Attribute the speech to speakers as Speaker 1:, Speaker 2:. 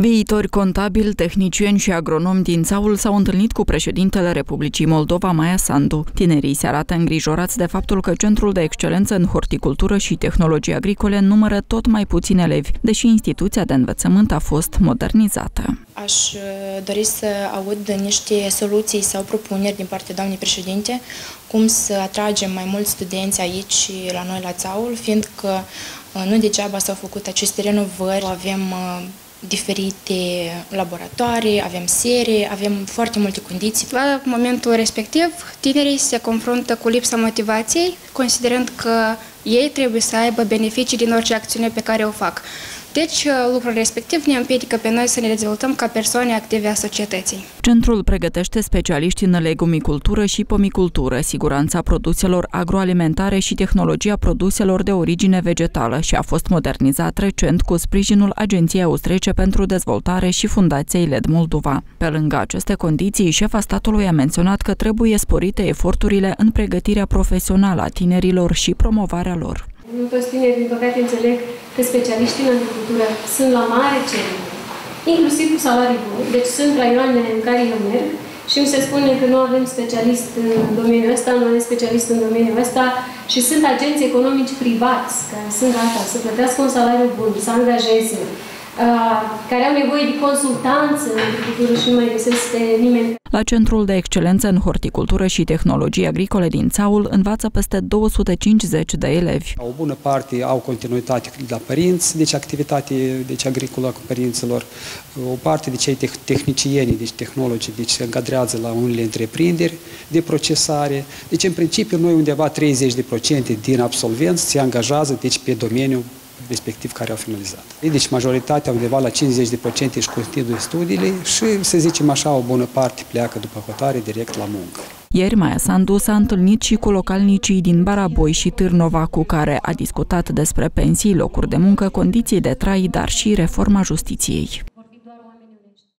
Speaker 1: Viitori contabili, tehnicieni și agronomi din Țaul s-au întâlnit cu președintele Republicii Moldova, Maia Sandu. Tinerii se arată îngrijorați de faptul că Centrul de Excelență în Horticultură și Tehnologii Agricole numără tot mai puțini elevi, deși instituția de învățământ a fost modernizată.
Speaker 2: Aș uh, dori să aud niște soluții sau propuneri din partea doamnei președinte, cum să atragem mai mulți studenți aici la noi la Țaul, fiindcă uh, nu degeaba s-au făcut aceste renovări, avem uh, diferite laboratoare, avem serii, avem foarte multe condiții.
Speaker 3: La momentul respectiv, tinerii se confruntă cu lipsa motivației, considerând că ei trebuie să aibă beneficii din orice acțiune pe care o fac. Deci, uh, lucrul respectiv ne împiedică pe noi să ne dezvoltăm ca persoane active a societății.
Speaker 1: Centrul pregătește specialiști în legumicultură și pomicultură, siguranța produselor agroalimentare și tehnologia produselor de origine vegetală și a fost modernizat recent cu sprijinul Agenției Austriece pentru Dezvoltare și Fundației LED Moldova. Pe lângă aceste condiții, șefa statului a menționat că trebuie sporite eforturile în pregătirea profesională a tinerilor și promovarea lor.
Speaker 4: Nu toți tinerii, din păcate, înțeleg că specialiștii în agricultură sunt la mare cerere, inclusiv cu salarii bune. Deci sunt raioanele în care eu merg și mi se spune că nu avem specialist în domeniul ăsta, nu avem specialist în domeniul ăsta și sunt agenți economici privați care sunt gata să plătească un salariu bun, să angajeze, care au nevoie de consultanță în agricultură și nu mai găsesc nimeni.
Speaker 1: La Centrul de Excelență în Horticultură și Tehnologii Agricole din Țaul învață peste 250 de elevi.
Speaker 5: O bună parte au continuitate la părinți, deci activitate deci agricolă cu părinților. O parte de cei tehnicieni, deci tehnologii, deci se încadrează la unele întreprinderi de procesare. Deci, în principiu, noi undeva 30% din absolvenți se angajează deci, pe domeniul respectiv care au finalizat. Deci majoritatea undeva la 50% își continuă studiile și, să zicem așa, o bună parte pleacă după hotare direct la muncă.
Speaker 1: Ieri Maia Sandu s-a întâlnit și cu localnicii din Baraboi și Târnova, cu care a discutat despre pensii, locuri de muncă, condiții de trai, dar și reforma justiției.